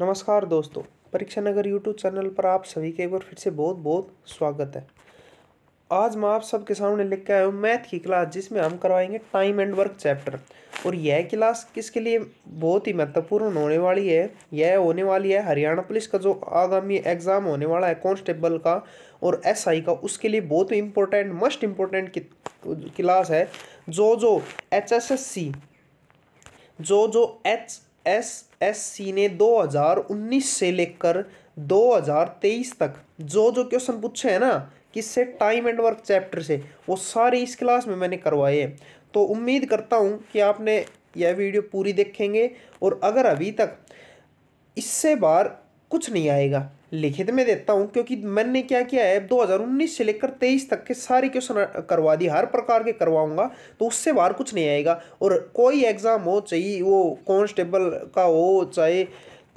नमस्कार दोस्तों, परीक्षा नगर यूट्यूब चैनल पर आप सभी के एक बार फिर से बहुत बहुत स्वागत है। आज मैं आप सबके सामने लेकर के आया हूँ मैथ की क्लास, जिसमें हम करवाएँगे टाइम एंड वर्क चैप्टर। और यह क्लास किसके लिए बहुत ही महत्वपूर्ण होने वाली है, यह होने वाली है हरियाणा पुलिस का जो आगामी एग्ज़ाम होने वाला है, कांस्टेबल का और एसआई का, उसके लिए बहुत ही इम्पोर्टेंट मस्ट इम्पोर्टेंट क्लास है। जो जो HSSC जो जो एच एस एस सी ने 2019 से लेकर 2023 तक जो जो क्वेश्चन पूछे हैं ना किससे टाइम एंड वर्क चैप्टर से, वो सारे इस क्लास में मैंने करवाए हैं। तो उम्मीद करता हूँ कि आपने यह वीडियो पूरी देखेंगे और अगर अभी तक इससे बार कुछ नहीं आएगा। लिखित में देता हूँ, क्योंकि मैंने क्या किया है 2019 से लेकर 23 तक के सारे क्वेश्चन करवा दिए हर प्रकार के करवाऊँगा तो उससे बाहर कुछ नहीं आएगा। और कोई एग्ज़ाम हो चाहिए वो कॉन्स्टेबल का हो, चाहे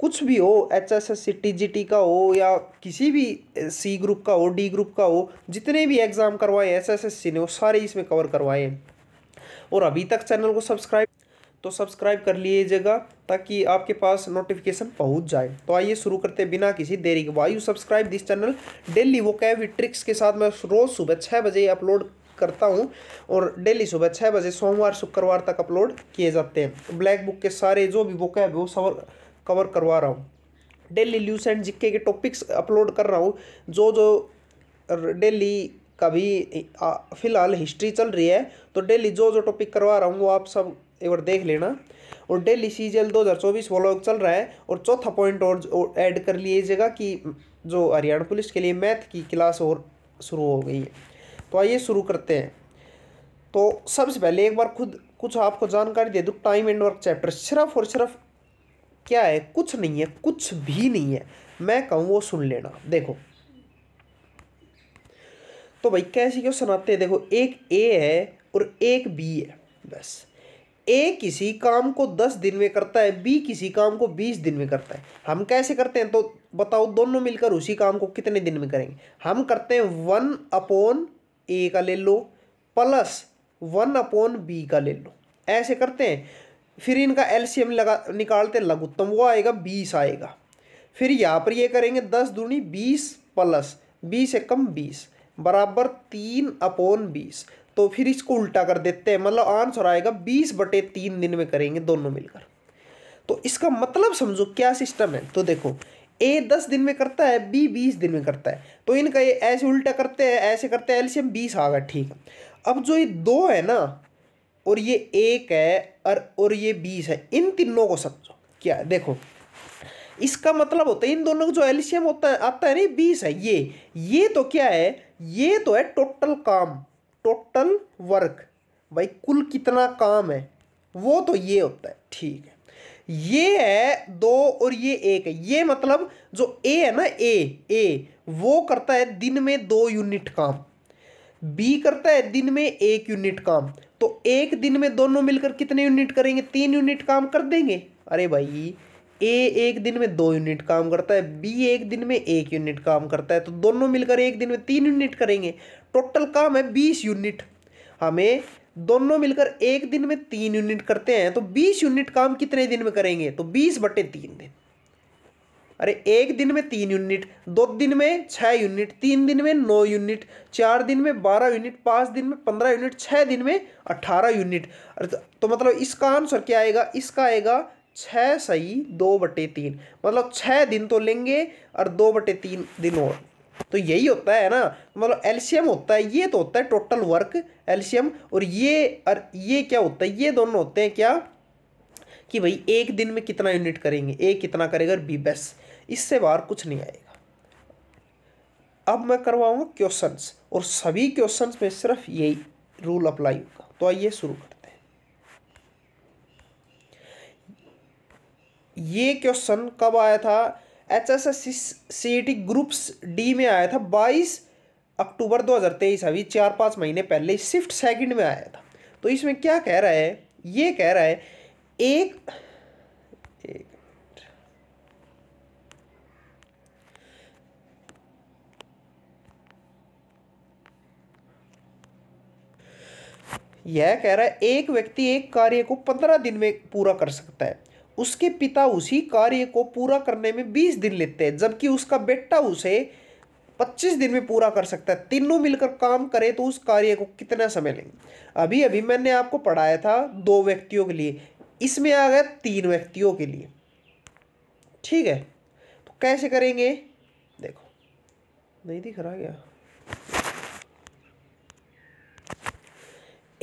कुछ भी हो H S S C T G T का हो, या किसी भी सी ग्रुप का हो डी ग्रुप का हो, जितने भी एग्ज़ाम करवाए एस एस एस सी ने, वो सारे इसमें कवर करवाए और अभी तक चैनल को सब्सक्राइब तो सब्सक्राइब कर लीजिएगा ताकि आपके पास नोटिफिकेशन पहुँच जाए। तो आइए शुरू करते बिना किसी देरी के। वायु सब्सक्राइब दिस चैनल डेली वो कैवी ट्रिक्स के साथ मैं रोज़ सुबह छः बजे अपलोड करता हूँ और डेली सुबह छः बजे सोमवार, शुक्रवार तक अपलोड किए जाते हैं। ब्लैक बुक के सारे जो भी बुक है वो सवर कवर करवा रहा हूँ। डेली ल्यूस एंड जिक्के के टॉपिक्स अपलोड कर रहा हूँ। जो जो डेली कभी फ़िलहाल हिस्ट्री चल रही है। तो डेली जो जो टॉपिक करवा रहा हूँ वो आप सब एक बार देख लेना। और डेली सी जी एल दो हज़ार चौबीस चल रहा है और चौथा पॉइंट और ऐड कर लीजिएगा कि, जो हरियाणा पुलिस के लिए मैथ की क्लास और शुरू हो गई है। तो आइए शुरू करते हैं। तो सबसे पहले एक बार खुद, कुछ आपको जानकारी दे दूँ टाइम एंड वर्क चैप्टर सिर्फ़ और सिर्फ़ क्या है? कुछ नहीं है, कुछ भी नहीं है। मैं कहूँ, वो सुन लेना। देखो। तो भाई, कैसी क्यों सुनाते हैं? देखो, एक ए है और एक बी है। बस। ए किसी काम को दस दिन में करता है बी किसी काम को बीस दिन में करता है। हम कैसे करते हैं? तो बताओ, दोनों मिलकर उसी काम को कितने दिन में करेंगे? हम करते हैं वन अपॉन ए का ले लो, प्लस वन अपॉन बी का ले लो। ऐसे करते हैं। फिर इनका एलसीएम लगा, निकालते लघुत्तम वो आएगा, बीस आएगा। फिर यहाँ पर ये करेंगे, दस दूनी बीस प्लस, बीस एकम बीस, बराबर तीन अपॉन बीस। तो फिर इसको उल्टा कर देते हैं। मतलब आंसर आएगा बीस बटे तीन दिन में करेंगे दोनों मिलकर। तो इसका मतलब समझो क्या सिस्टम है? तो देखो ए दस दिन में करता है बी बीस दिन में करता है। तो इनका ये ऐसे उल्टा करते हैं, ऐसे करते हैं, एल्शियम बीस आ गया, ठीक अब जो ये दो है ना, और ये एक है, और और ये बीस है, इन तीनों को समझो। क्या है देखो, इसका मतलब होता है इन दोनों का जो एल्शियम होता है, आता है ना बीस है, ये ये तो क्या है, ये तो है टोटल काम। टोटल वर्क, भाई कुल कितना काम है, वो तो ये होता है, ठीक है। ये है दो और ये एक है, ये मतलब जो ए है ना ए ए वो करता है दिन में दो यूनिट काम बी करता है दिन में एक यूनिट काम तो एक दिन में दोनों मिलकर कितने यूनिट करेंगे, तीन यूनिट काम कर देंगे। अरे भाई ए एक दिन में दो यूनिट काम करता है बी एक दिन में एक यूनिट काम करता है तो दोनों मिलकर एक दिन में तीन यूनिट करेंगे। टोटल काम है बीस यूनिट। हमें दोनों मिलकर एक दिन में तीन यूनिट करते हैं तो बीस यूनिट काम कितने दिन में करेंगे? तो बीस बटे तीन दिन। अरे, एक दिन में तीन यूनिट, दो दिन में छः यूनिट, तीन दिन में नौ यूनिट, चार दिन में बारह यूनिट, पाँच दिन में पंद्रह यूनिट छः दिन में अट्ठारह यूनिट। अरे तो मतलब इसका आंसर क्या आएगा? इसका आएगा छः सही दो बटे तीन। मतलब छः दिन तो लेंगे और दो बटे तीन दिन और। तो यही होता है ना मतलब एल्शियम होता है, ये तो होता है टोटल वर्क एल्शियम और ये और ये क्या होता है, ये दोनों होते हैं क्या, कि भाई एक दिन में कितना यूनिट करेंगे ए कितना करेगा, और बी बस इससे बाहर कुछ नहीं आएगा। अब मैं करवाऊँगा क्वेश्चंस और सभी क्वेश्चंस में सिर्फ़ यही रूल अप्लाई होगा। तो आइए शुरू करते हैं। ये क्वेश्चन कब आया था? H S S C T groups D में आया था, बाईस अक्टूबर 2023 अभी चार पाँच महीने पहले शिफ्ट सेकंड में आया था। तो इसमें क्या कह रहा है, ये कह रहा है, एक एक यह कह रहा है, एक व्यक्ति एक कार्य को पंद्रह दिन में पूरा कर सकता है। उसके पिता उसी कार्य को पूरा करने में बीस दिन लेते हैं, जबकि उसका बेटा उसे पच्चीस दिन में पूरा कर सकता है। तीनों मिलकर काम करे तो उस कार्य को कितना समय लेंगे? अभी अभी मैंने आपको पढ़ाया था दो व्यक्तियों के लिए। इसमें आ गया तीन व्यक्तियों के लिए। ठीक है? तो कैसे करेंगे? देखो। नहीं दिख रहा क्या?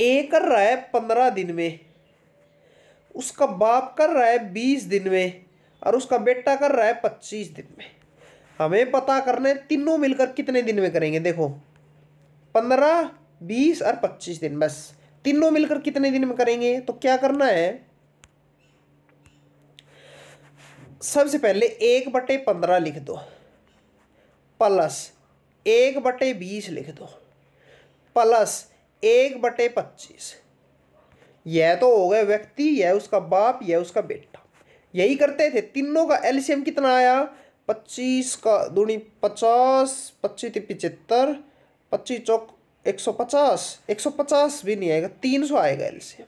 ए कर रहा है पंद्रह दिन में। उसका बाप कर रहा है बीस दिन में और उसका बेटा कर रहा है पच्चीस दिन में। हमें पता करना है तीनों मिलकर कितने दिन में करेंगे? देखो, पंद्रह, बीस और पच्चीस दिन बस। तीनों मिलकर कितने दिन में करेंगे? तो क्या करना है? सबसे पहले एक बटे पंद्रह लिख दो। प्लस एक बटे बीस लिख दो। प्लस एक बटे पच्चीस। यह तो हो गए व्यक्ति यह उसका बाप यह उसका बेटा। यही करते थे। तीनों का एलसीएम कितना आया? पच्चीस का दूनी पचास, पच्चीस पिचहत्तर, पच्चीस चौक एक सौ पचास, एक सौ पचास भी नहीं आएगा, तीन सौ आएगा एलसीएम।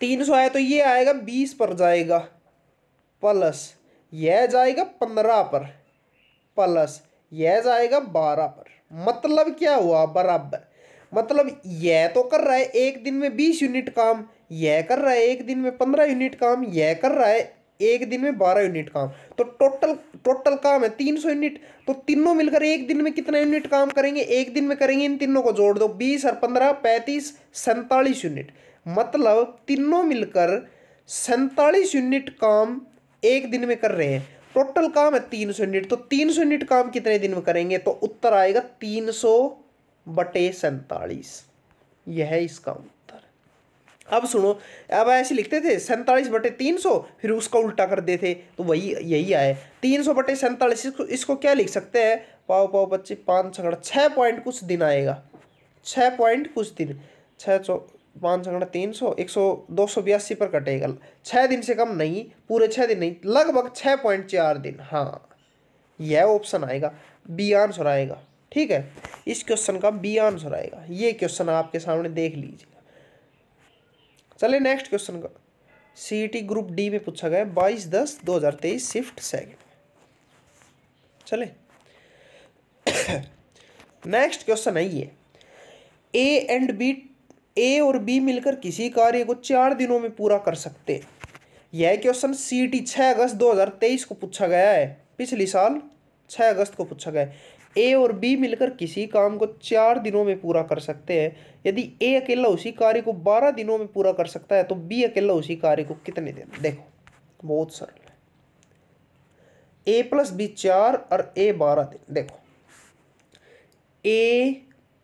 तीन सौ आया तो ये आएगा, बीस पर जाएगा, प्लस। यह जाएगा पंद्रह पर, प्लस। यह जाएगा बारह पर। मतलब क्या हुआ? बराबर। मतलब यह तो कर रहा है एक दिन में बीस यूनिट काम, यह कर रहा है एक दिन में पंद्रह यूनिट काम, यह कर रहा है एक दिन में बारह यूनिट काम। तो टोटल टोटल काम है तीन सौ यूनिट तो तीनों मिलकर एक दिन में कितना यूनिट काम करेंगे? एक दिन में करेंगे इन तीनों को जोड़ दो, बीस और पंद्रह, पैंतीस, सैंतालीस यूनिट। मतलब तीनों मिलकर सैंतालीस यूनिट काम एक दिन में कर रहे हैं। टोटल काम है तीन सौ यूनिट तो तीन सौ यूनिट काम कितने दिन में करेंगे? तो उत्तर आएगा तीन सौ बटे सैंतालीस। यह है इसका उत्तर। अब सुनो, अब ऐसे लिखते थे, सैंतालीस बटे तीन सौ, फिर उसका उल्टा कर देते तो वही, यही आए तीन सौ बटे सैंतालीस, इसको इसको क्या लिख सकते हैं? पाओ पाओ, बच्चे पाँच सगड़ा छः पॉइंट कुछ दिन आएगा। छः पॉइंट कुछ दिन छः चौ पाँच सगड़ा तीन सौ, एक सौ, दो सौ बयासी पर कटेगा। छः दिन से कम नहीं, पूरे छः दिन नहीं, लगभग छः पॉइंट चार दिन हाँ। यह ऑप्शन आएगा, बी आंसर आएगा। ठीक है? इस क्वेश्चन का बी आंसर आएगा। ये क्वेश्चन आपके सामने देख लीजिए चले नेक्स्ट क्वेश्चन का। सी टी ग्रुप डी में पूछा गया बाईस दस दो हज़ार तेईस शिफ्ट सेकेंड चले नेक्स्ट क्वेश्चन है ये। ए एंड बी ए और बी मिलकर किसी कार्य को चार दिनों में पूरा कर सकते यह क्वेश्चन सी टी छः अगस्त दो हज़ार तेईस को पूछा गया है। पिछली साल छः अगस्त को पूछा गया है। ए और बी मिलकर किसी काम को चार दिनों में पूरा कर सकते हैं। यदि ए अकेला उसी कार्य को बारह दिनों में पूरा कर सकता है तो बी अकेला उसी कार्य को कितने दिन? देखो, बहुत सरल है। ए प्लस बी चार और ए बारह दिन। देखो ए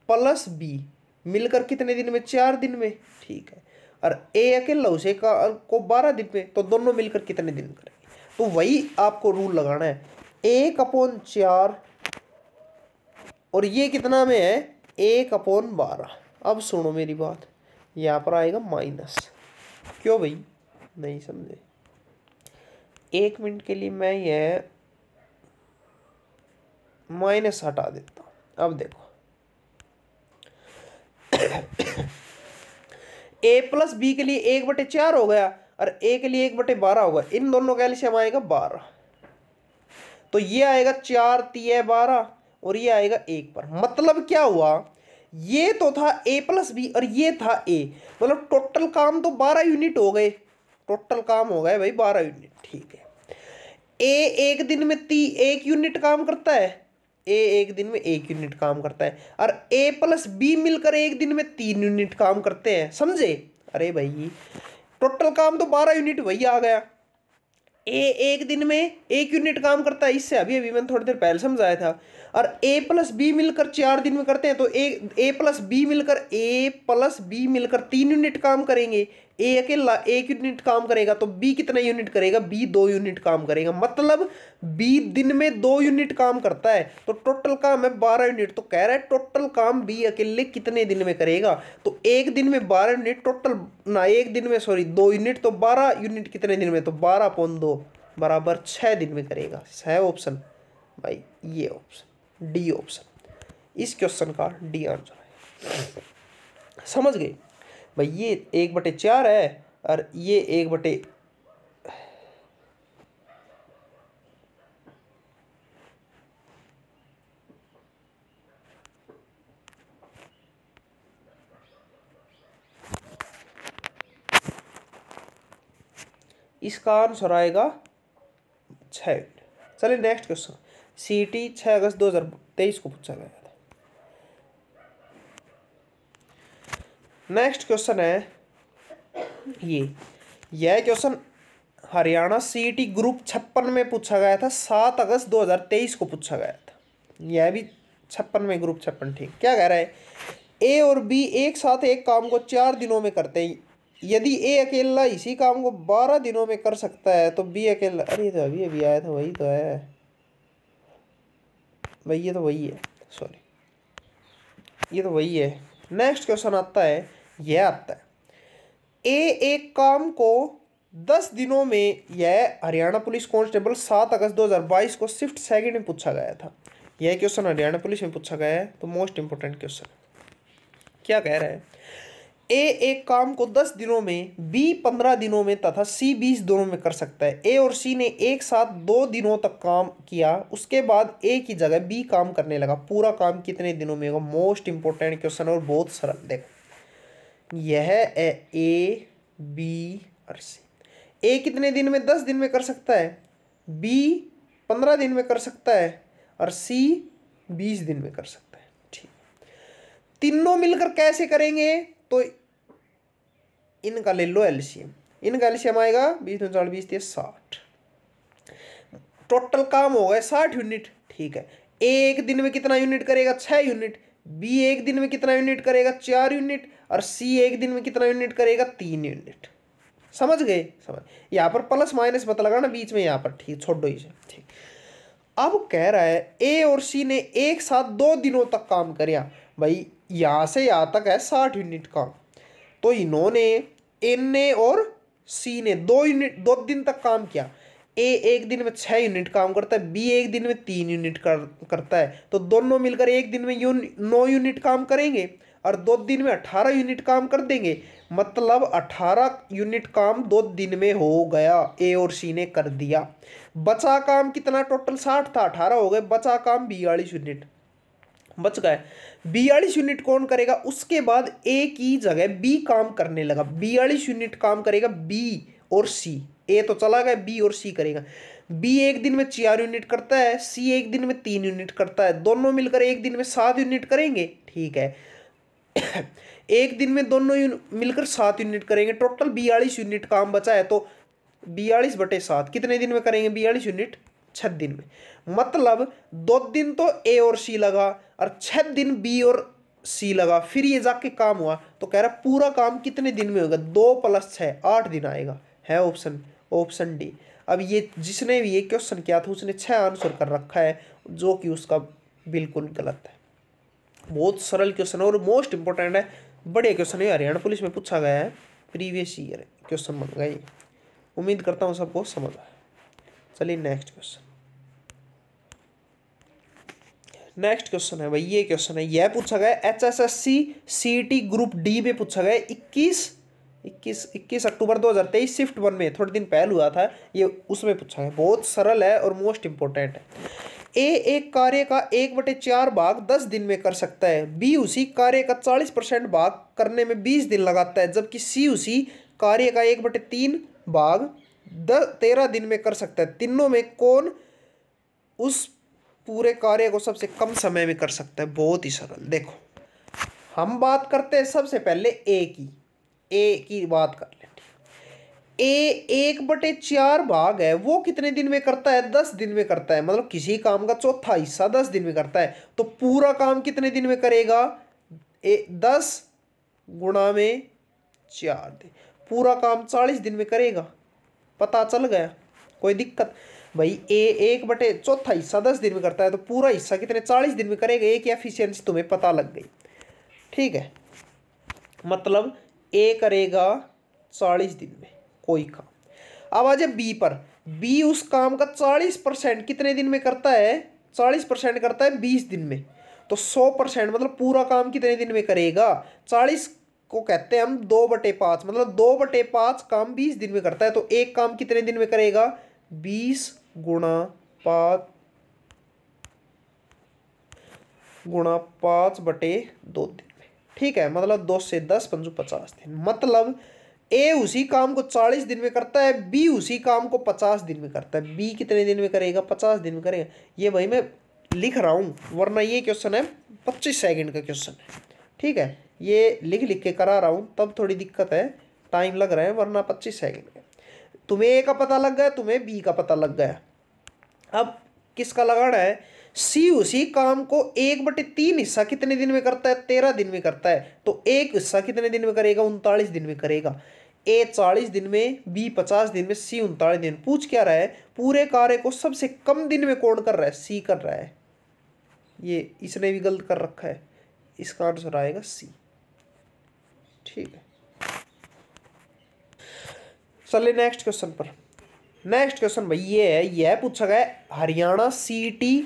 प्लस बी मिलकर कितने दिन में? चार दिन में। ठीक है। और ए अकेला उसे का, को बारह दिन में तो दोनों मिलकर कितने दिन करेंगे? तो वही आपको रूल लगाना है। एक अपॉन चार और ये कितना में है? एक अपॉन बारह। अब सुनो मेरी बात। यहाँ पर आएगा माइनस। क्यों भाई? नहीं समझे। एक मिनट के लिए मैं यह माइनस हटा देता हूँ। अब देखो। ए प्लस बी के लिए एक बटे चार हो गया और ए के लिए एक बटे बारह होगा इन दोनों का आएगा बारह। तो ये आएगा चार तीय बारह। और ये आएगा एक पर। मतलब क्या हुआ? ये तो था ए प्लस बी और ये था ए मतलब टोटल काम तो बारह यूनिट हो गए। टोटल काम हो गए भाई बारह यूनिट ठीक है। ए एक दिन में ती एक यूनिट काम करता है। ए एक दिन में एक यूनिट काम करता है। और ए प्लस बी मिलकर एक दिन में तीन यूनिट काम करते हैं, समझे? अरे भाई टोटल काम तो बारह यूनिट वही आ गया। ए एक दिन में एक यूनिट काम करता है। इससे अभी अभी मैंने थोड़ी देर पहले समझाया था। और ए प्लस बी मिलकर चार दिन में करते हैं तो ए ए प्लस बी मिलकर ए प्लस बी मिलकर तीन यूनिट काम करेंगे। ए अकेला एक यूनिट काम करेगा तो बी कितना यूनिट करेगा? बी दो यूनिट काम करेगा। मतलब बी दिन में दो यूनिट काम करता है तो टोटल काम है बारह यूनिट तो कह रहा है टोटल काम बी अकेले कितने दिन में करेगा? तो एक दिन में बारह यूनिट टोटल ना, एक दिन में सॉरी दो यूनिट तो बारह यूनिट कितने दिन में? तो बारह पौन दो, बराबर छः दिन में करेगा। छः ऑप्शन भाई, ये ऑप्शन डी ऑप्शन। इस क्वेश्चन का डी आंसर है। समझ गए? भाई, ये एक बटे चार है और ये एक बटे इसका आंसर आएगा छः चलिए नेक्स्ट क्वेश्चन सी टी छः अगस्त दो हज़ार तेईस को पूछा गया था। नेक्स्ट क्वेश्चन है, ये। यह question Haryana C T group छप्पन में पूछा गया था, सात अगस्त दो हज़ार तेईस को पूछा गया था। यह भी छप्पन में ग्रुप छप्पन, ठीक। क्या कह रहा है? ए और बी एक साथ एक काम को चार दिनों में करते हैं। यदि ए अकेला इसी काम को बारह दिनों में कर सकता है तो बी अकेला अरे तो अभी अभी आया था, वही तो है। भाई, ये तो वही है। सॉरी ये तो वही है। नेक्स्ट क्वेश्चन आता है यह आता है। ए एक काम को दस दिनों में यह हरियाणा पुलिस कांस्टेबल सात अगस्त दो हज़ार बाईस को शिफ्ट सेकंड में पूछा गया था। यह क्वेश्चन हरियाणा पुलिस में पूछा गया है तो मोस्ट इंपोर्टेंट क्वेश्चन क्या कह रहा है? ए एक काम को दस दिनों में बी पंद्रह दिनों में तथा सी बीस दिनों में कर सकता है। ए और सी ने एक साथ दो दिनों तक काम किया, उसके बाद ए की जगह बी काम करने लगा। पूरा काम कितने दिनों में होगा? मोस्ट इंपॉर्टेंट क्वेश्चन और बहुत सरल। देखो, यह है ए बी और सी ए कितने दिन में? दस दिन में कर सकता है। बी पंद्रह दिन में कर सकता है और सी बीस दिन में कर सकता है। ठीक। तीनों मिलकर कैसे करेंगे? तो इनका ले लो एलसीएम इनका एलसीएम आएगा बीस में चार बीस तीस साठ। टोटल काम हो गए साठ यूनिट, ठीक है। एक दिन में कितना यूनिट करेगा? छः यूनिट। बी एक दिन में कितना यूनिट करेगा? चार यूनिट। और सी एक दिन में कितना यूनिट करेगा? तीन यूनिट। समझ गए? समझ। यहाँ पर प्लस माइनस पता लगा ना बीच में यहाँ पर, ठीक, छोड़ दो इसे, ठीक। अब कह रहा है, ए और सी ने एक साथ दो दिनों तक काम कराया भाई, यहाँ से यहाँ तक है साठ यूनिट काम। तो इन्होंने एन ने और सी ने दो यूनिट, दो दिन तक काम किया। ए एक दिन में छः यूनिट काम करता है, बी एक दिन में तीन यूनिट कर, करता है। तो दोनों मिलकर एक दिन में यून नौ यूनिट काम करेंगे और दो दिन में अठारह यूनिट काम कर देंगे। मतलब अठारह यूनिट काम दो दिन में हो गया, ए और सी ने कर दिया। बचा काम कितना? टोटल साठ था, अठारह हो गए, बचा काम बयालीस यूनिट। बच गए बयालीस यूनिट कौन करेगा? उसके बाद ए की जगह बी काम करने लगा। बयालीस यूनिट काम करेगा बी और सी ए तो चला गया बी और सी करेगा। बी एक दिन में चार यूनिट करता है सी एक दिन में तीन यूनिट करता है। दोनों मिलकर एक दिन में सात यूनिट करेंगे? ठीक है। एक दिन में दोनों मिलकर सात यूनिट करेंगे। टोटल बयालीस यूनिट काम बचा है तो बयालीस बटे सात। कितने दिन में करेंगे बयालीस यूनिट? छः दिन में। मतलब दो दिन तो ए और सी लगा और छः दिन बी और सी लगा, फिर ये जाके काम हुआ। तो कह रहा, पूरा काम कितने दिन में होगा? दो प्लस छः आठ दिन आएगा। है ऑप्शन ऑप्शन डी। अब ये जिसने भी ये क्वेश्चन किया था, उसने छः आंसर कर रखा है, जो कि उसका बिल्कुल गलत है। बहुत सरल क्वेश्चन है और मोस्ट इंपॉर्टेंट है। बड़े क्वेश्चन है हरियाणा पुलिस में पूछा गया है प्रीवियस ईयर क्वेश्चन बन गए उम्मीद करता हूँ सबको समझ आया। चलिए नेक्स्ट क्वेश्चन नेक्स्ट क्वेश्चन है भाई, ये क्वेश्चन है, यह पूछा गया H S S C C T group D में पूछा गया इक्कीस इक्कीस इक्कीस अक्टूबर दो हज़ार तेईस शिफ्ट वन में, थोड़े दिन पहले हुआ था, ये उसमें पूछा गया बहुत सरल है और मोस्ट इंपॉर्टेंट है। ए एक कार्य का एक बटे चार भाग दस दिन में कर सकता है बी उसी कार्य का चालीस परसेंट भाग करने में बीस दिन लगाता है, जबकि सी उसी कार्य का एक बटे तीन भाग द, तेरह दिन में कर सकता है, तीनों में कौन उस पूरे कार्य को सबसे कम समय में कर सकता है, बहुत ही सरल। देखो, हम बात करते हैं सबसे पहले ए की। ए की बात कर लेते ए एक बटे चार भाग है, वो कितने दिन में करता है? दस दिन में करता है। मतलब किसी काम का चौथा हिस्सा दस दिन में करता है। तो पूरा काम कितने दिन में करेगा? ए, दस गुणा में चार दिन। पूरा काम चालीस दिन में करेगा। पता चल गया। कोई दिक्कत? भाई, ए, एक बटे चौथा हिस्सा दस दिन में करता है तो पूरा हिस्सा कितने? चालीस दिन में करेगा, एक एफिशिएंसी तुम्हें पता लग गई। ठीक है? मतलब ए करेगा चालीस दिन में, कोई काम। अब आ जाए बी पर। बी उस काम का चालीस परसेंट कितने दिन में करता है? चालीस परसेंट करता है बीस दिन में। तो सौ परसेंट मतलब पूरा काम कितने दिन में करेगा? चालीस को कहते हैं हम दो बटे पाँच मतलब दो बटे पाँच काम बीस दिन में करता है तो एक काम कितने दिन में करेगा? बीस गुणा पाँच गुणा पाँच बटे दो दिन में ठीक है मतलब दो से दस पंजू पचास दिन। मतलब ए उसी काम को चालीस दिन में करता है, बी उसी काम को पचास दिन में करता है। बी कितने दिन में करेगा? पचास दिन में करेगा। ये भाई मैं लिख रहा हूँ, वरना ये क्वेश्चन है, पच्चीस सेकंड का क्वेश्चन है। ठीक है, ये लिख लिख के करा रहा हूँ, तब थोड़ी दिक्कत है टाइम लग रहा है, वरना पच्चीस सेकंड का तुम्हें ए का पता लग गया, तुम्हें बी का पता लग गया। अब किसका लगाना है? सी उसी काम को एक बटे तीन हिस्सा कितने दिन में करता है? तेरह दिन में करता है। तो एक हिस्सा कितने दिन में करेगा? उनतालीस दिन में करेगा। ए चालीस दिन में, बी पचास दिन में, सी उनतालीस दिन पूछ क्या रहा है? पूरे कार्य को सबसे कम दिन में कौन कर रहा है? सी कर रहा है। ये इसने भी गलत कर रखा है। इसका आंसर आएगा सी। ठीक है। चलिए नेक्स्ट क्वेश्चन पर। नेक्स्ट क्वेश्चन भाई, ये है यह पूछा गया हरियाणा सी टी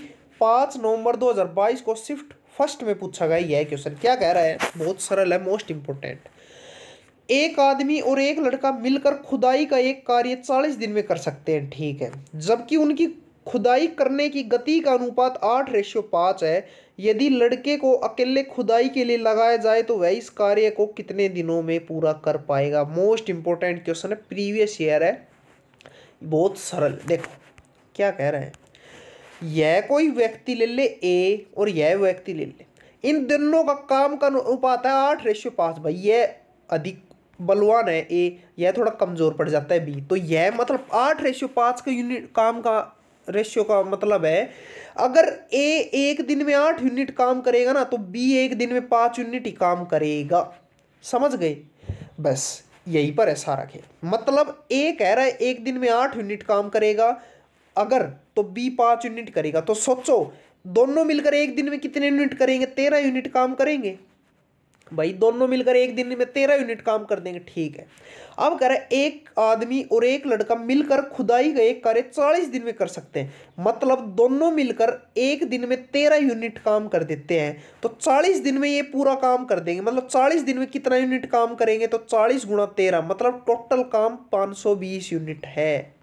पाँच नवंबर 2022 को शिफ्ट फ़र्स्ट में पूछा गया यह क्वेश्चन क्या कह रहा है? बहुत सरल है मोस्ट इंपोर्टेंट एक आदमी और एक लड़का मिलकर खुदाई का एक कार्य चालीस दिन में कर सकते हैं, ठीक है। जबकि उनकी खुदाई करने की गति का अनुपात आठ रेशियो पाँच है, यदि लड़के को अकेले खुदाई के लिए लगाया जाए तो वह इस कार्य को कितने दिनों में पूरा कर पाएगा? मोस्ट इंपॉर्टेंट क्वेश्चन है प्रीवियस ईयर है। बहुत सरल। देखो, क्या कह रहे हैं? यह कोई व्यक्ति ले ले, ए और यह व्यक्ति ले ले। इन दोनों का काम का अनुपात है आठ रेशियो पाँच भाई, यह अधिक बलवान है, ए, यह थोड़ा कमज़ोर पड़ जाता है, बी। तो यह मतलब आठ रेशियो पाँच का यूनिट काम का, रेशियो का मतलब है, अगर ए एक दिन में आठ यूनिट काम करेगा ना तो बी एक दिन में पाँच यूनिट ही काम करेगा। समझ गए? बस। यही पर है सारा खेल। मतलब ए कह रहा है, एक दिन में आठ यूनिट काम करेगा। अगर तो बी पाँच यूनिट करेगा। तो सोचो, दोनों मिलकर एक दिन में कितने यूनिट करेंगे? तेरह यूनिट काम करेंगे। भाई, दोनों मिलकर एक दिन में तेरह यूनिट काम कर देंगे, ठीक है। अब कह रहे एक आदमी और एक लड़का मिलकर खुदाई एक कार्य चालीस दिन में कर सकते हैं। मतलब दोनों मिलकर एक दिन में तेरह यूनिट काम कर देते हैं। तो चालीस दिन में ये पूरा काम कर देंगे। मतलब चालीस दिन में कितना यूनिट काम करेंगे तो चालीस गुणा तेरह मतलब टोटल काम पाँच सौ बीस यूनिट है।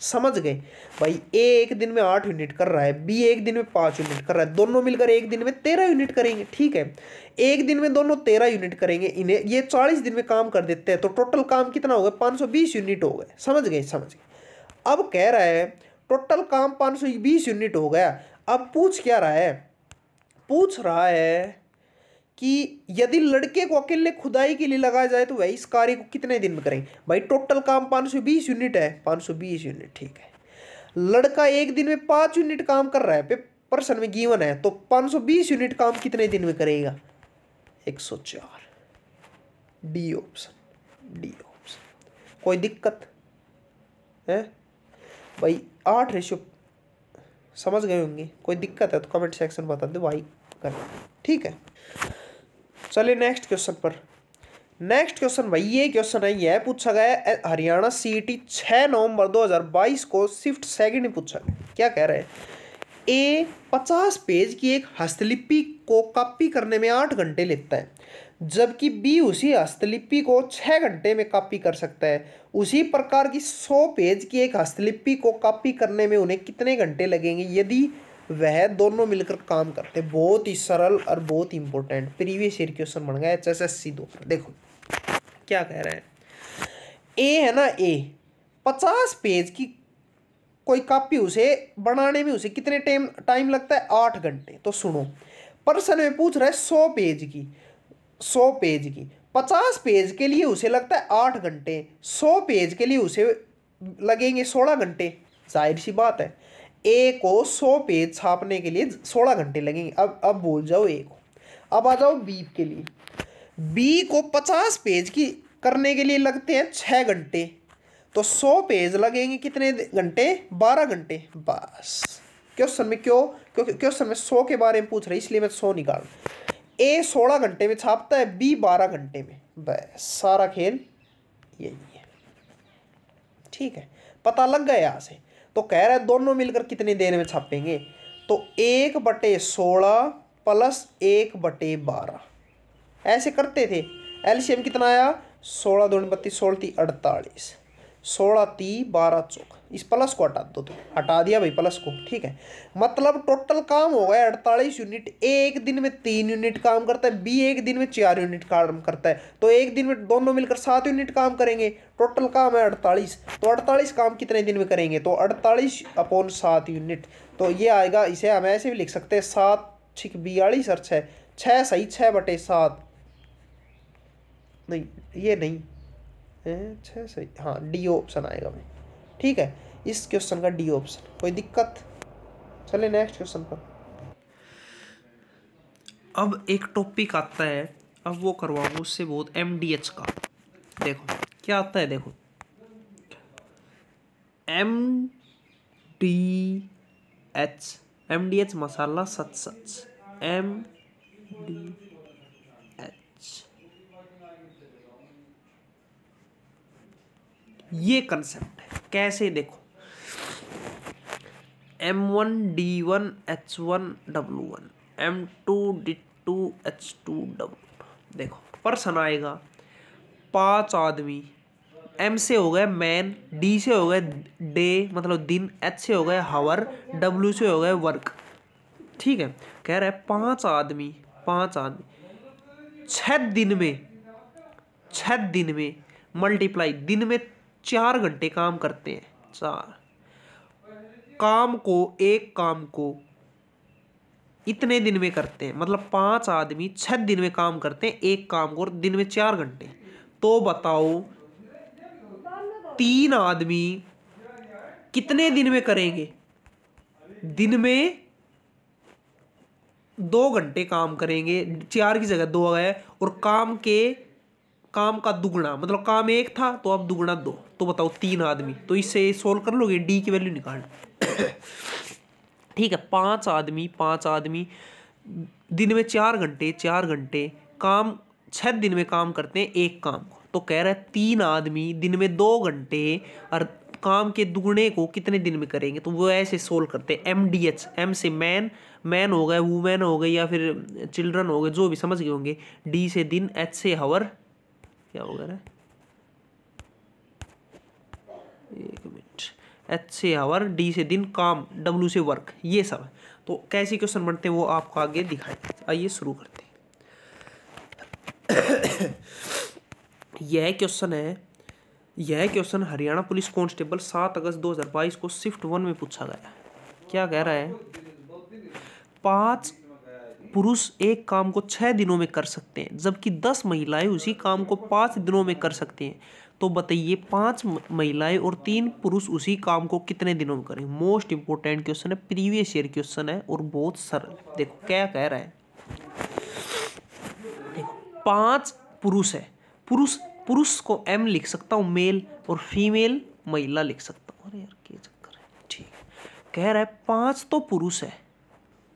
समझ गए? भाई ए एक दिन में आठ यूनिट कर रहा है, बी एक दिन में पाँच यूनिट कर रहा है, दोनों मिलकर एक दिन में तेरह यूनिट करेंगे, ठीक है? एक दिन में दोनों तेरह यूनिट करेंगे, इन्हें, ये चालीस दिन में काम कर देते हैं तो टोटल काम कितना हो गया पाँच सौ बीस यूनिट हो गए, समझ गए समझ गए। अब कह रहा है टोटल काम पाँच सौ बीस यूनिट हो गया। अब पूछ क्या रहा है? पूछ रहा है कि यदि लड़के को अकेले खुदाई के लिए लगाया जाए तो वह इस कार्य को कितने दिन में करेंगे? भाई टोटल काम 520 यूनिट है। 520 यूनिट ठीक है। लड़का एक दिन में पाँच यूनिट काम कर रहा है पर्सन में गिवन है तो 520 यूनिट काम कितने दिन में करेगा? 104 डी ऑप्शन डी ऑप्शन कोई दिक्कत? है? भाई, आठ रेशियो समझ गए होंगे। कोई दिक्कत है तो कमेंट सेक्शन बता दो, भाई कर ठीक है। चलिए नेक्स्ट क्वेश्चन पर। नेक्स्ट क्वेश्चन भाई, ये क्वेश्चन है यह पूछा गया हरियाणा सी टी छः नवंबर 2022 को शिफ्ट सेकंड पूछा गया। क्या कह रहे हैं? ए, पचास पेज की एक हस्तलिपि को कॉपी करने में आठ घंटे लेता है, जबकि बी, उसी हस्तलिपि को छः घंटे में कॉपी कर सकता है। उसी प्रकार की सौ पेज की एक हस्तलिपि को कॉपी करने में उन्हें कितने घंटे लगेंगे? यदि वह दोनों मिलकर काम करते बहुत ही सरल और बहुत ही इंपॉर्टेंट प्रीवियस ईयर क्वेश्चन बन गया एच एस एस सी दो देखो, क्या कह रहे हैं? ए है ना ए पचास पेज की कोई कॉपी उसे बनाने में उसे कितने टाइम टाइम लगता है? आठ घंटे। तो सुनो पर्सन में पूछ रहा है सौ पेज की, सौ पेज की। पचास पेज के लिए उसे लगता है आठ घंटे। सौ पेज के लिए उसे लगेंगे सोलह घंटे। ज़ाहिर सी बात है। ए को सौ पेज छापने के लिए सोलह घंटे लगेंगे। अब अब बोल जाओ ए को। अब आ जाओ बी के लिए। बी को पचास पेज की करने के लिए लगते हैं छः घंटे। तो सौ पेज लगेंगे कितने घंटे? बारह घंटे। बस। क्वेश्चन में क्यों? क्योंकि क्वेश्चन में सौ के बारे में पूछ रहे इसलिए मैं सौ निकाल। ए सोलह घंटे में छापता है बी बारह घंटे में। बस, सारा खेल यही है। ठीक है। पता लग गया यहाँ से। तो कह रहा है दोनों मिलकर कितने देर में छापेंगे? तो एक बटे सोलह प्लस एक बटे बारह। ऐसे करते थे। एलसीएम कितना आया? सोलह दो बत्तीस, सोलह थी अड़तालीस। सोलह ती बारह चौक इस प्लस को हटा दो तो हटा दिया भाई प्लस को। ठीक है? मतलब टोटल काम हो गया अड़तालीस यूनिट ए एक दिन में तीन यूनिट काम करता है। बी एक दिन में चार यूनिट काम करता है। तो एक दिन में दोनों मिलकर सात यूनिट काम करेंगे। टोटल काम है अड़तालीस। तो अड़तालीस काम कितने दिन में करेंगे? तो अड़तालीस अपॉन सात यूनिट तो ये आएगा। इसे हम ऐसे भी लिख सकते हैं। सात छिक बयालीस और छः। छः सही, छः बटे सात। नहीं, ये नहीं। छः सही। हाँ डी ऑप्शन आएगा भाई। ठीक है, इस क्वेश्चन का डी ऑप्शन कोई दिक्कत? चले नेक्स्ट क्वेश्चन पर। अब एक टॉपिक आता है, अब वो करवाऊँगा उससे बहुत एम डी एच का। देखो, क्या आता है देखो। M D H M D H masala सच सच एम डी एच ये कंसेप्ट है। कैसे देखो? M one D one H one W one M two D two H two W देखो पर्सन आएगा, पाँच आदमी एम से हो गए मैन डी से हो गए डे मतलब दिन एच से हो गए हावर डब्ल्यू से हो गए वर्क ठीक है? कह रहे पाँच आदमी पाँच आदमी छ दिन में छ दिन में मल्टीप्लाई दिन में चार घंटे काम करते हैं, चार। काम को, एक काम को इतने दिन में करते हैं मतलब पाँच आदमी छह दिन में काम करते हैं, एक काम को और दिन में चार घंटे। तो बताओ, तीन आदमी कितने दिन में करेंगे? दिन में दो घंटे काम करेंगे, चार की जगह दो आ गए और काम के काम का दुगना मतलब काम एक था तो अब दुगना दो। तो बताओ, तीन आदमी। तो इससे सोल्व कर लोगे डी की वैल्यू निकाल। ठीक है, पाँच आदमी पाँच आदमी, दिन में चार घंटे चार घंटे, काम, छह दिन में काम करते हैं एक काम को। तो कह रहा है, तीन आदमी दिन में दो घंटे, और काम के दुगने को कितने दिन में करेंगे? तो वो ऐसे सोल्व करते हैं एम डी एच एम से मैन मैन हो गए वुमेन हो गए, या फिर चिल्ड्रन हो गए, जो भी, समझ गए होंगे। डी से दिन एच से हवर क्या हो? गया एक मिनट। एच से आवर डी से दिन, काम डब्ल्यू से वर्क ये सब तो कैसे क्वेश्चन बनते हैं वो आपको आगे दिखाए। आइए शुरू करते यह क्वेश्चन है, यह क्वेश्चन हरियाणा पुलिस कांस्टेबल सात अगस्त 2022 को शिफ्ट वन में पूछा गया। क्या कह रहा है? पाँच पुरुष एक काम को छह दिनों में कर सकते हैं, जबकि दस महिलाएँ उसी काम को पाँच दिनों में कर सकती हैं। तो बताइए, पाँच महिलाएँ और तीन पुरुष उसी काम को कितने दिनों में करें? मोस्ट इंपोर्टेंट क्वेश्चन है प्रीवियस ईयर क्वेश्चन है और बहुत सरल। देखो, क्या कह रहा है? देखो, पाँच पुरुष है। पुरुष पुरुष को एम लिख सकता हूँ मेल और फीमेल महिला लिख सकता हूँ। अरे यार, क्या चक्कर है? ठीक। कह रहा है, पाँच तो पुरुष है।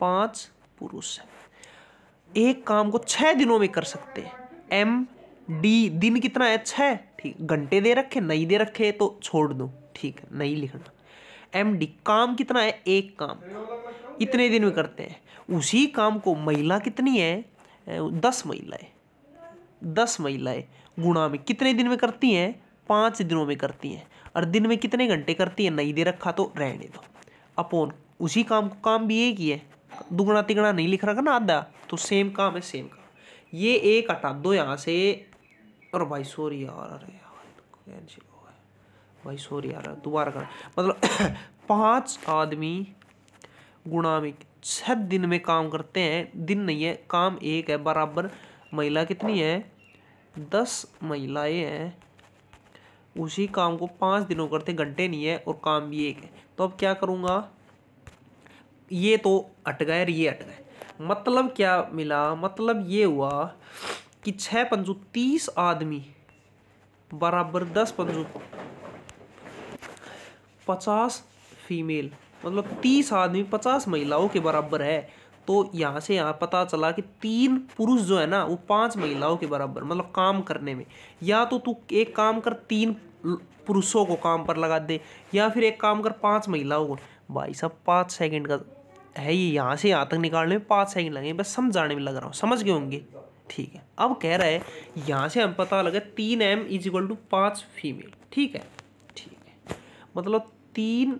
पाँच पुरुष है। एक काम को छः दिनों में कर सकते हैं। एम डी दिन कितना है? छः ठीक, घंटे दे रखे, नहीं दे रखे तो छोड़ दो। ठीक है, नहीं लिखना। एम डी काम कितना है? एक काम। इतने दिन में करते हैं। उसी काम को महिला कितनी है? दस महिलाएँ दस महिलाएँ गुणा में कितने दिन में करती हैं? पाँच दिनों में करती हैं। और दिन में कितने घंटे करती हैं? नहीं दे रखा तो रहने दो। अपोन, उसी काम को काम भी एक ही है। दुगना तिगुना नहीं लिख रखा ना आधा तो सेम काम है सेम काम। ये एक हटा दो यहाँ से। और भाई सॉरी यार, अरे यार भाई सॉरी यार, दोबारा कर। मतलब पाँच आदमी गुणा में छह दिन में काम करते हैं। दिन नहीं है, काम एक है, बराबर महिला कितनी है? दस महिलाएँ हैं। उसी काम को पाँच दिनों करते, घंटे नहीं है, और काम भी एक है। तो अब क्या करूँगा? ये तो हट गए और ये अट गए। मतलब क्या मिला? मतलब ये हुआ कि छः पंजू तीस आदमी, बराबर दस पंजू, पचास फीमेल मतलब तीस आदमी, पचास महिलाओं के बराबर है। तो यहाँ से यहाँ पता चला कि तीन पुरुष जो है ना, वो पाँच महिलाओं के बराबर मतलब काम करने में। या तो तू एक काम कर, तीन पुरुषों को काम पर लगा दे, या फिर एक काम कर, पाँच महिलाओं को। भाई साहब, पाँच सेकंड का है ये यहाँ से यहाँ तक निकालने में पाँच सेकंड लगे बस समझाने में लग रहा हूँ। समझ गए होंगे? ठीक है। अब कह रहा है, यहाँ से हम पता लगा तीन एम इज़ इक्वल टू पाँच फीमेल ठीक है? ठीक है। मतलब तीन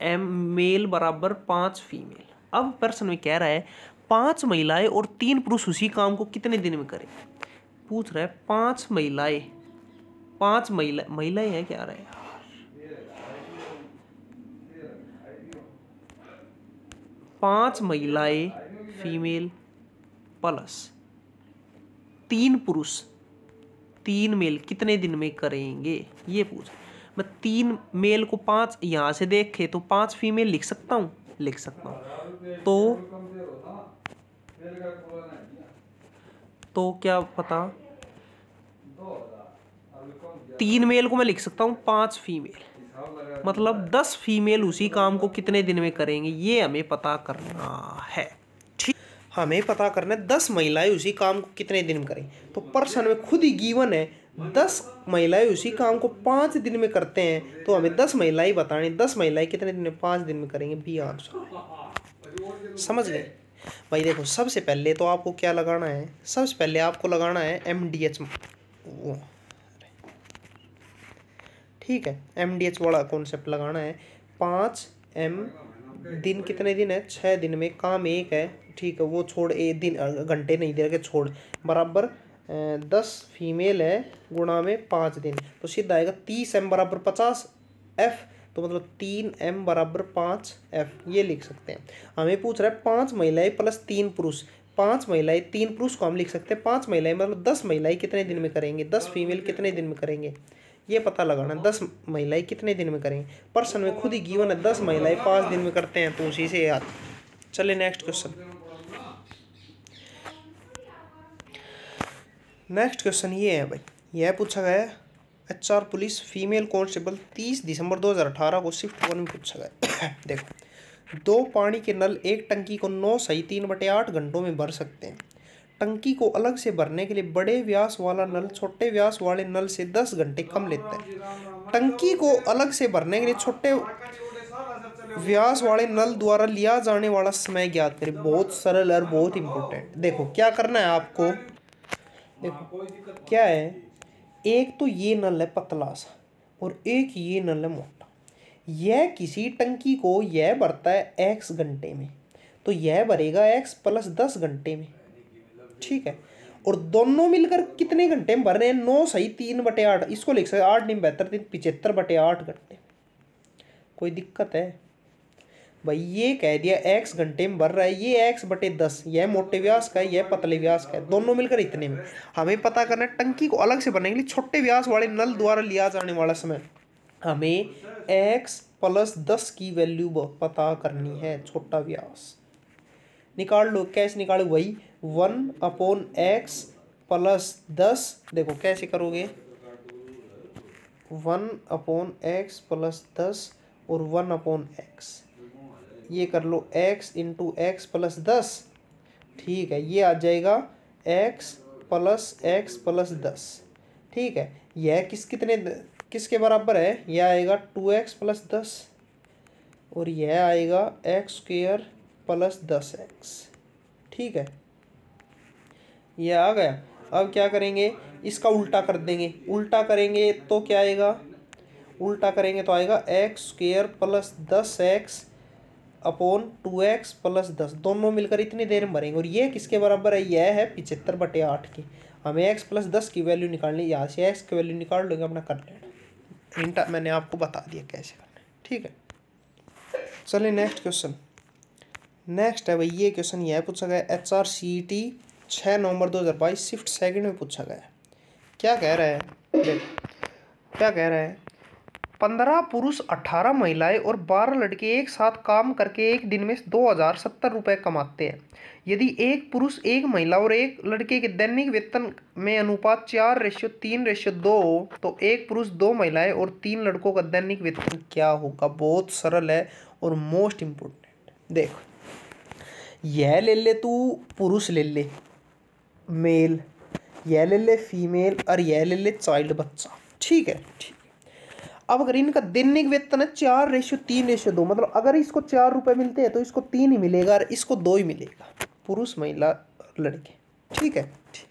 एम मेल बराबर पाँच फीमेल अब प्रश्न में कह रहा है, पाँच महिलाएँ और तीन पुरुष उसी काम को कितने दिन में करें? पूछ रहा है, पाँच महिलाएँ। पाँच महिला, महिलाएँ हैं क्या रहे? पाँच महिलाएँ फीमेल प्लस तीन पुरुष, तीन मेल कितने दिन में करेंगे? ये पूछ। मैं तीन मेल को पाँच यहाँ से देखे तो पाँच फीमेल लिख सकता हूँ? लिख सकता हूँ। तो तो क्या पता? तीन मेल को मैं लिख सकता हूँ? पाँच फीमेल मतलब दस फीमेल उसी काम को कितने दिन में करेंगे, ये हमें पता करना है। ठीक? हमें पता करना है दस महिलाएँ उसी काम को कितने दिन में करें तो पर्सन में खुद ही गिवन है, दस महिलाएँ उसी काम को पाँच दिन में करते हैं तो हमें दस महिलाएँ बतानी, दस महिलाएँ कितने दिन में, पाँच दिन में करेंगे बी आंसर समझ गए? भाई देखो, सबसे पहले तो आपको क्या लगाना है? सबसे पहले आपको लगाना है एम डी एच वो ठीक है एम डी एच वाला कॉन्सेप्ट लगाना है। पाँच एम दिन कितने दिन है? छः दिन में काम एक है, ठीक है, वो छोड़ एक दिन घंटे नहीं दे रखे, छोड़। बराबर दस फीमेल है, गुणा में पाँच दिन। तो सीधा आएगा तीस एम बराबर पचास एफ़ तो मतलब तीन एम बराबर पाँच एफ़ ये लिख सकते हैं। हमें पूछ रहा है, पाँच महिलाएँ प्लस तीन पुरुष। पाँच महिलाएँ, तीन पुरुष को हम लिख सकते हैं, पाँच महिलाएँ मतलब दस महिलाएँ कितने दिन में करेंगे? दस फीमेल कितने दिन में करेंगे? ये पता लगाना, दस महिलाएँ कितने दिन में करेंगे पर्सन में खुद ही गिवन है, दस महिलाएँ पाँच दिन में करते हैं तो उसी से याद। चले नेक्स्ट क्वेश्चन नेक्स्ट क्वेश्चन ये है भाई। यह पूछा गया H R police female constable तीस दिसंबर 2018 को शिफ्ट वन में पूछा गया देखो, दो पानी के नल एक टंकी को नौ सही तीन बटे आठ घंटों में भर सकते हैं। टंकी को अलग से भरने के लिए बड़े व्यास वाला नल, छोटे व्यास वाले नल से दस घंटे कम लेता है। टंकी को अलग से भरने के लिए छोटे व्यास वाले नल द्वारा लिया जाने वाला समय ज्ञात करें। बहुत सरल और बहुत इंपॉर्टेंट देखो, क्या करना है आपको? देखो, क्या है? एक तो ये नल है पतला सा और एक ये नल है मोटा। यह किसी टंकी को यह भरता है एक्स घंटे में। तो यह भरेगा एक्स प्लस दस घंटे में। ठीक है। और दोनों मिलकर कितने घंटे में भर रहे हैं? नौ सही, तीन बटे आठ। इसको लिख सकते आठ नहीं बेहतर तीन, पिचहत्तर बटे आठ घंटे। कोई दिक्कत है? भाई, ये कह दिया एक्स घंटे में भर रहा है, ये एक्स बटे दस, यह मोटे व्यास का है, यह पतले व्यास का है। दोनों मिलकर इतने में। हमें पता करना है, टंकी को अलग से लिए छोटे व्यास वाले नल द्वारा लिया जाने वाला समय। हमें एक्स प्लस दस की वैल्यू पता करनी है, छोटा व्यास। निकाल लो कैसे निकालो, वही वन अपॉन एक्स प्लस दस। देखो, कैसे करोगे? वन अपॉन एक्स प्लस दस और वन अपॉन एक्स। ये कर लो, एक्स इंटू एक्स प्लस दस। ठीक है, ये आ जाएगा एक्स प्लस एक्स प्लस दस। ठीक है, यह किस, कितने किसके बराबर है? यह आएगा टू एक्स प्लस दस। और यह आएगा एक्स स्क्र प्लस दस एक्स। ठीक है? यह आ गया। अब क्या करेंगे? इसका उल्टा कर देंगे। उल्टा करेंगे तो क्या आएगा? उल्टा करेंगे तो आएगा एक्स स्क्र प्लस दस X upon two X plus दस। दोनों मिलकर इतनी देर में भरेंगे और ये किसके बराबर है? यह है पिचहत्तर बटे आठ की। हमें एक्स प्लस दस की वैल्यू निकालनी यहाँ से एक्स की वैल्यू निकाल लेंगे अपना कर लेना मैंने आपको बता दिया कैसे करना ठीक है? चलिए नेक्स्ट क्वेश्चन नेक्स्ट है भाई, ये क्वेश्चन यह पूछा गया एच आर सी टी छः नवंबर दो हज़ार बाईस शिफ्ट सेकंड में पूछा गया क्या कह रहा है? क्या कह रहा है? पंद्रह पुरुष, अठारह महिलाएँ और बारह लड़के एक साथ काम करके एक दिन में दो हज़ार सत्तर रुपये कमाते हैं। यदि एक पुरुष, एक महिला और एक लड़के के दैनिक वेतन में अनुपात चार रेशियो, तीन रेशियो दो हो तो एक पुरुष, दो महिलाएँ और तीन लड़कों का दैनिक वेतन क्या होगा? बहुत सरल है और मोस्ट इम्पोर्टेंट देख यह ले ले तू, पुरुष ले ले मेल यह ले ले फीमेल और यह ले ले चाइल्ड बच्चा। ठीक है? ठीक अब अगर इनका दैनिक वेतन है, चार रेशियो तीन रेशियो दो मतलब अगर इसको चार रुपए मिलते हैं तो इसको तीन ही मिलेगा और इसको दो ही मिलेगा। पुरुष, महिला, लड़के। ठीक है? ठीक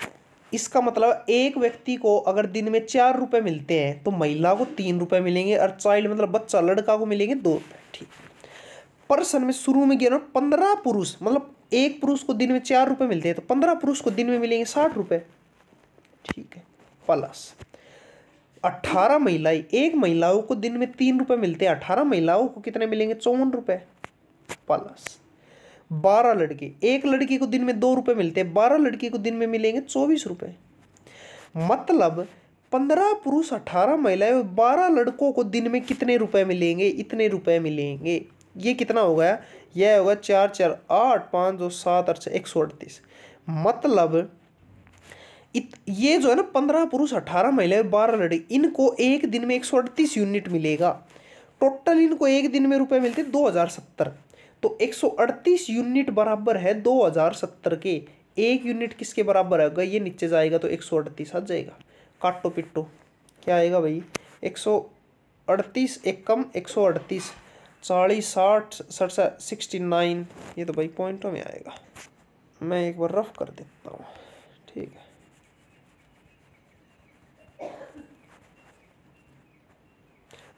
है इसका मतलब एक व्यक्ति को अगर दिन में चार रुपए मिलते हैं तो महिला को तीन रुपए मिलेंगे और चाइल्ड मतलब बच्चा, लड़का को मिलेंगे दो रुपए। ठीक। पर्सन में शुरू में ना पंद्रह पुरुष मतलब एक पुरुष को दिन में चार रुपए मिलते हैं तो पंद्रह पुरुष को दिन में मिलेंगे साठ रुपए। ठीक है, प्लस। अट्ठारह महिलाएँ एक महिलाओं को दिन में तीन रुपए मिलते हैं। अठारह महिलाओं को कितने मिलेंगे? चौवन रुपए। प्लस। बारह लड़के, एक लड़की को दिन में दो रुपए मिलते हैं, बारह लड़की को दिन में मिलेंगे चौबीस रुपए। मतलब पंद्रह पुरुष, अठारह महिलाएँ बारह लड़कों को दिन में कितने रुपए मिलेंगे? इतने रुपए मिलेंगे। ये कितना हो गया यह होगा चार चार, आठ, पाँच, दो, सात, आठ एक सौ अड़तीस। मतलब इत, ये जो है ना, पंद्रह पुरुष, अठारह महिलाएँ, बारह लड़के इनको एक दिन में एक सौ अड़तीस यूनिट मिलेगा। टोटल इनको एक दिन में रुपए मिलते दो हज़ार सत्तर। तो एक सौ अड़तीस यूनिट बराबर है दो हज़ार सत्तर के। एक यूनिट किसके बराबर है ये नीचे जाएगा तो एक सौ अड़तीस आ जाएगा। काटो पिट्टो क्या आएगा भाई? एक सौ अड़तीस एक कम, एक सौ अड़तीस। चालीस, साठ, सड़सठ, सिक्सटी नाइन, ये तो भाई पॉइंटों में आएगा। मैं एक बार रफ कर देता हूँ। ठीक है।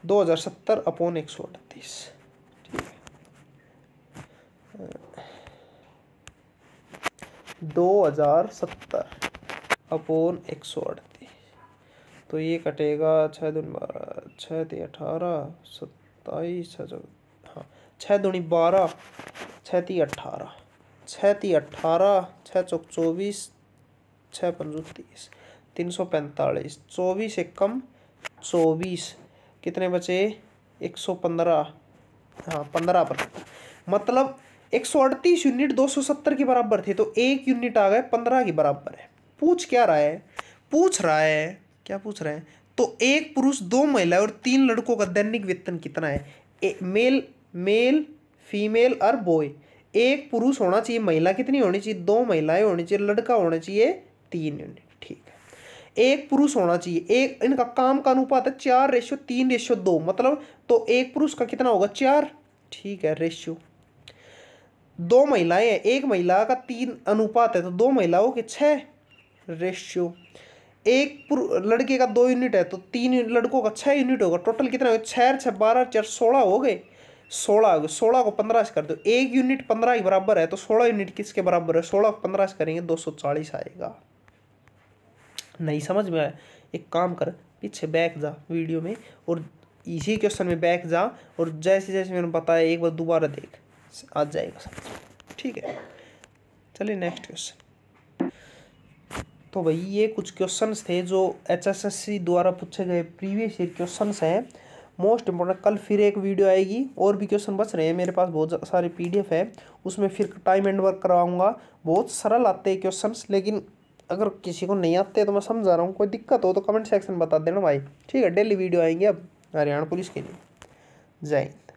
दो हज़ार सत्तर अपॉन एक सौ अड़तीस। ठीक है। दो हज़ार सत्तर अपोन एक सौ अड़तीस। तो ये कटेगा छः दिन बारह छः ती अठारह सत्ताईस हाँ छः दूनी बारह छः ती अठारह छः ती अठारह छः चौक चौबीस छः पंजो तीस तीन सौ पैंतालीस, चौबीस एक कम चौबीस, कितने बचे? एक सौ पंद्रह हाँ पंद्रह पर। मतलब एक सौ अड़तीस यूनिट दो सौ सत्तर के बराबर थे तो एक यूनिट आ गए पंद्रह के बराबर है। पूछ क्या रहा है? पूछ रहा है, क्या पूछ रहा है? तो एक पुरुष दो महिला और तीन लड़कों का दैनिक वेतन कितना है? ए, मेल मेल फीमेल और बॉय। एक पुरुष होना चाहिए महिला कितनी होनी चाहिए? दो महिलाएँ होनी चाहिए लड़का होना चाहिए तीन ठीक है। एक पुरुष होना चाहिए एक इनका काम का अनुपात है चार रेशियो तीन रेशियो दो मतलब तो एक पुरुष का कितना होगा? चार ठीक है रेशियो दो महिलाएँ हैं एक महिला का तीन अनुपात है तो दो महिलाओं के छः रेशियो एक लड़के का दो यूनिट है तो तीन लड़कों का छः यूनिट होगा। टोटल कितना होगा छः छः बारह, चार, सोलह हो गए? सोलह हो गए। सोलह को पंद्रह से कर दो। एक यूनिट पंद्रह के बराबर है तो सोलह यूनिट किसके बराबर है? सोलह को पंद्रह से करेंगे, दो सौ चालीस आएगा। नहीं समझ में आया? एक काम कर, पीछे बैक जा वीडियो में और इसी क्वेश्चन में बैक जा और जैसे जैसे मैंने बताया, एक बार दोबारा देख। आ जाएगा समझ ठीक है? चलिए नेक्स्ट क्वेश्चन तो भाई ये कुछ क्वेश्चंस थे जो एचएसएससी द्वारा पूछे गए प्रीवियस ईयर क्वेश्चंस हैं। मोस्ट इंपॉर्टेंट कल फिर एक वीडियो आएगी, और भी क्वेश्चन बच रहे हैं। मेरे पास बहुत सारे पीडीएफ है। उसमें फिर टाइम एंड वर्क करवाऊँगा। बहुत सरल आते हैं क्वेश्चंस लेकिन अगर किसी को नहीं आते तो मैं समझा रहा हूँ। कोई दिक्कत हो तो कमेंट सेक्शन बता देना भाई। ठीक है डेली वीडियो आएँगे अब। हरियाणा पुलिस के लिए। जय हिंद।